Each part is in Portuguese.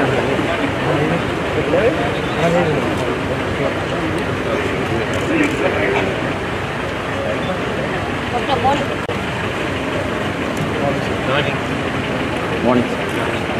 Morning. Morning.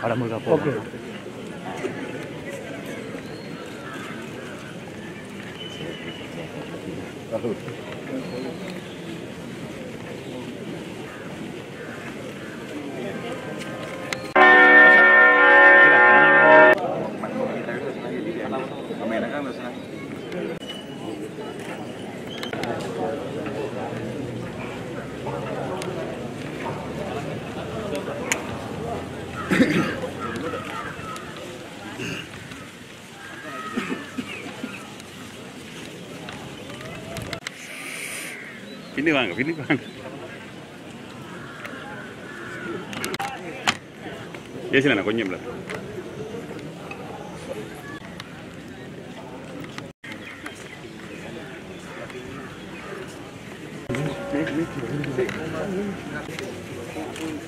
para muda pouco. Okay. Tá Thank Ini bang, ini bang. Ya sih, anak konyol lah.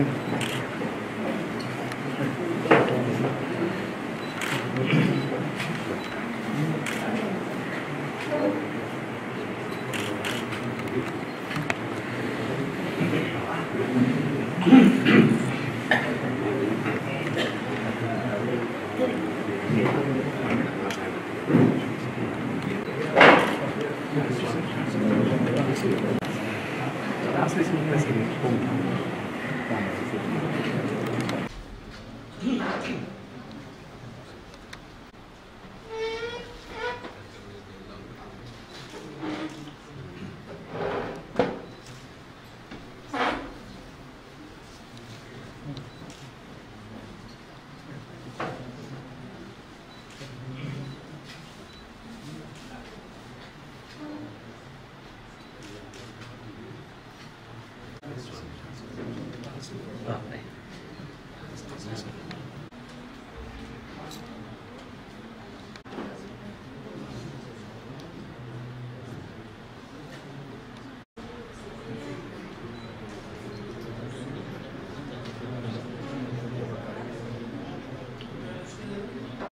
Das ist nicht das Punkt. Thank you.